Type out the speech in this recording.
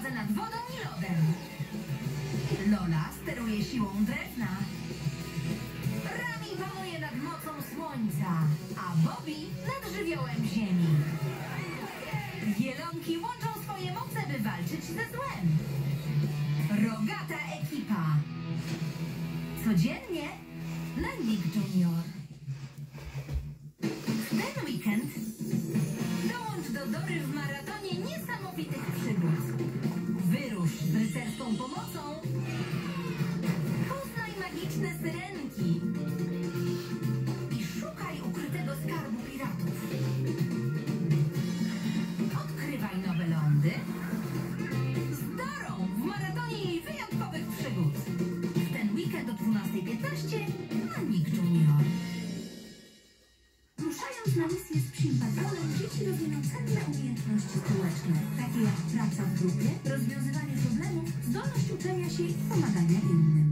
latające nad wodą i lodem. Lola steruje siłą drewna. Rami panuje nad mocą słońca, a Bobby nad żywiołem ziemi. Zielonki łączą swoje moce, by walczyć ze złem. Rogata ekipa. Codziennie na Nick Junior. Niesamowitych przygód. Wyrusz z rycerską pomocą. Poznaj magiczne syrenki. I szukaj ukrytego skarbu piratów. Odkrywaj nowe lądy. Z Dorą w maratonie jej wyjątkowych przygód. W ten weekend o 12.15 Z psim patrolem, dzieci rozwiną cenne umiejętności społeczne, takie jak praca w grupie, rozwiązywanie problemów, zdolność uczenia się i pomagania innym.